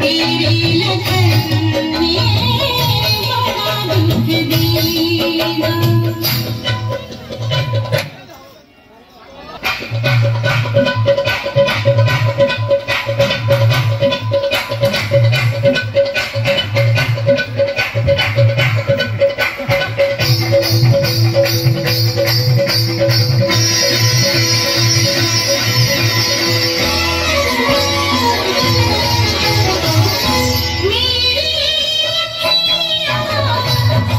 तेरी लगन में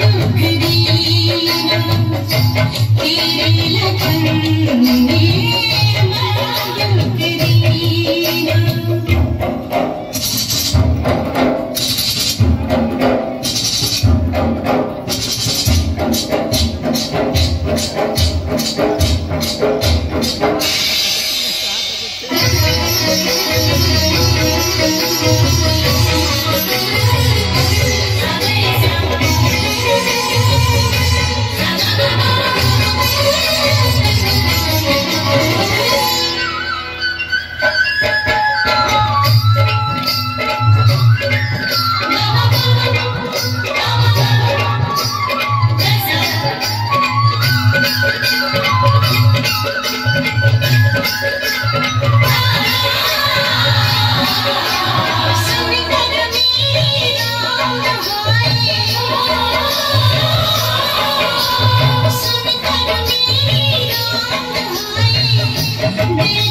Thank you. Yeah.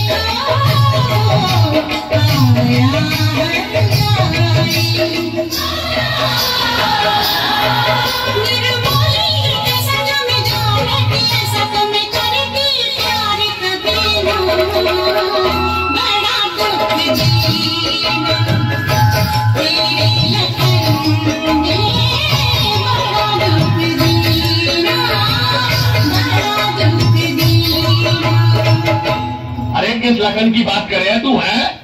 लगन लखन की बात करें तू है